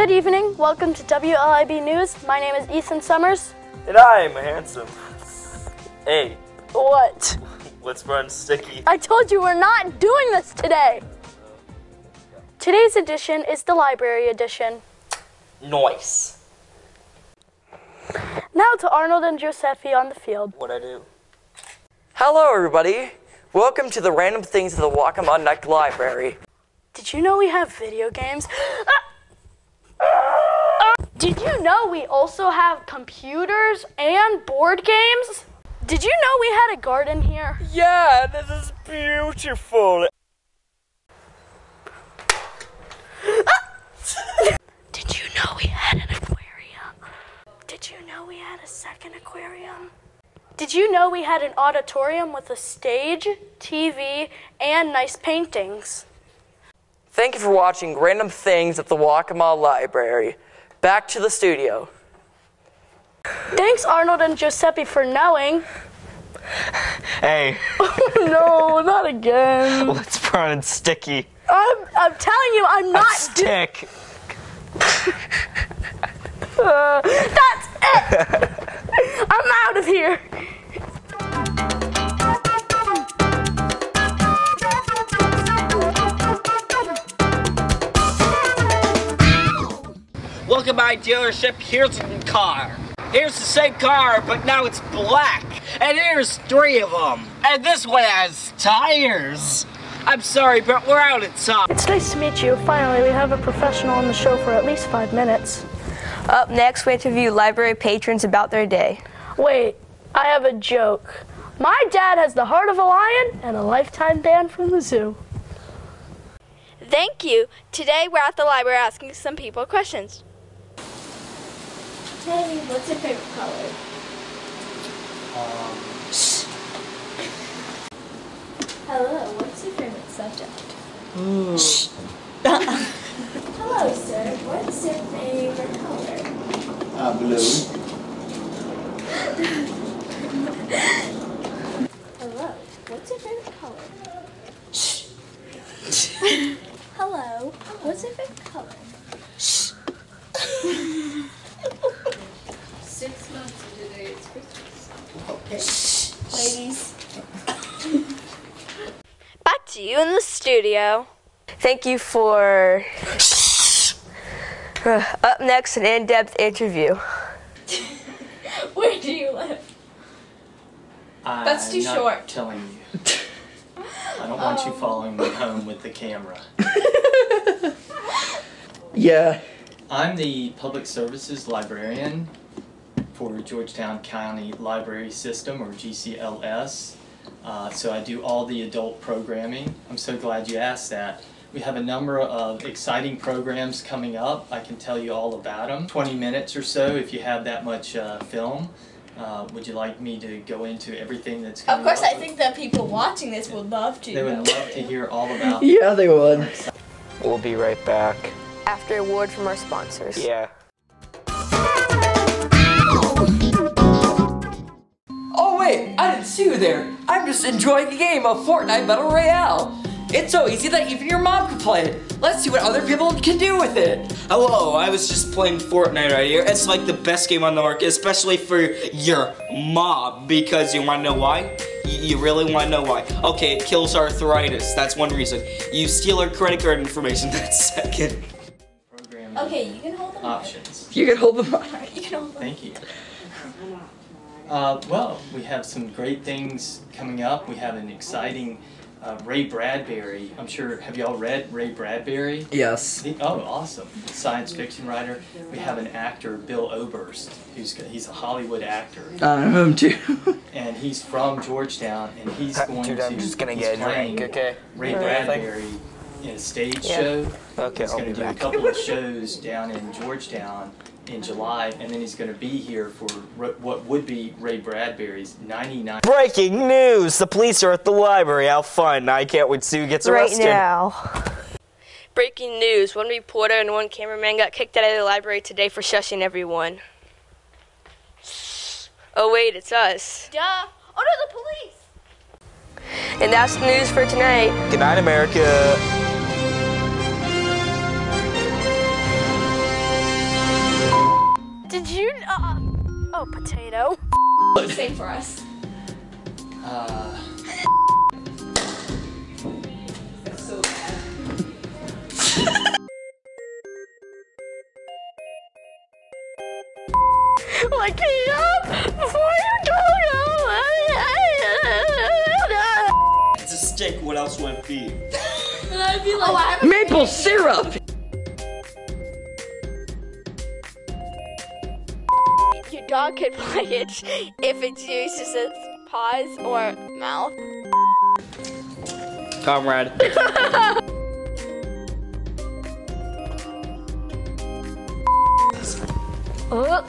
Good evening. Welcome to WLIB News. My name is Ethan Summers. And I'm handsome. Hey, What? let's run sticky. I told you we're not doing this today. Today's edition is the library edition. Noise. Now to Arnold and Giuseppe on the field. What I do? Hello, everybody. Welcome to the random things of the Waccamaw Neck Library. Did you know we have video games? Ah! Did you know we also have computers and board games? Did you know we had a garden here? Yeah, this is beautiful. Did you know we had an aquarium? Did you know we had a second aquarium? Did you know we had an auditorium with a stage, TV, and nice paintings? Thank you for watching Random Things at the Waccamaw Library. Back to the studio. Thanks, Arnold and Giuseppe, for knowing. Hey, oh, no, not again. let's and sticky. I'm, I'm telling you, I'm not. do- Stick. Uh, that's it. I'm out of here. Look at my dealership. Here's a car. Here's the same car, but now it's black. And here's three of them. And this one has tires. I'm sorry, but we're out of time. It's nice to meet you. Finally, we have a professional on the show for at least five minutes. Up next, we interview library patrons about their day. Wait, I have a joke. My dad has the heart of a lion and a lifetime ban from the zoo. Thank you. Today we're at the library asking some people questions. Hey, what's your favorite color? Um. Hello, what's your favorite subject? Hello, sir. What's your favorite color? Uh, blue. Hello, what's your favorite color? Shh. Hello, what's your favorite color? Six months into today, it's Christmas. Ladies. Back to you in the studio. Thank you for. Uh, Up next, an in depth interview. Where do you live? That's too not short. telling you. I don't want you following me home with the camera. Yeah. I'm the public services librarian for Georgetown County Library System, or GCLS. Uh, so I do all the adult programming. I'm so glad you asked that. We have a number of exciting programs coming up. I can tell you all about them. 20 minutes or so if you have that much uh, film. Uh, would you like me to go into everything that's coming Of course, up? I think that people watching this would love to. They would love to hear all about Yeah, they would. We'll be right back. After a word from our sponsors. Yeah. Wait, I didn't see you there. I'm just enjoying a game of Fortnite Battle Royale. It's so easy that even your mom can play it. Let's see what other people can do with it. Hello, I was just playing Fortnite right here. It's like the best game on the market, especially for your mom. Because you wanna know why? You really wanna know why? Okay, it kills arthritis. That's one reason. You steal her credit card information. That's second. programming Okay, you can hold them. options. You can hold them up. You can hold them. Thank you. Uh, well, we have some great things coming up. We have an exciting uh, Ray Bradbury. I'm sure, have y'all read Ray Bradbury? Yes. The- oh, awesome. Science fiction writer. We have an actor, Bill Oberst, who's he's a Hollywood actor. I know him too. And he's from Georgetown, and he's going Dude, to. I'm just gonna get a playing drink, okay? Ray Or Bradbury in a stage Yeah. show. Okay, He's I'll going to do back. a couple of shows down in Georgetown in July, and then he's going to be here for what would be Ray Bradbury's 99. Breaking news! The police are at the library. How fun! I can't wait to see who gets arrested. Right arrested. now. Breaking news one reporter and one cameraman got kicked out of the library today for shushing everyone. Oh, wait, it's us. Duh. Oh no, the police. And that's the news for tonight. Good night, America. Hello, potato. Same for us. Uh, That's so bad. Wake me up before you go. It's a stick. What else would it be? I'd be like, oh, Maple syrup! Your dog could play it if it uses its paws or mouth. Comrade. Oh.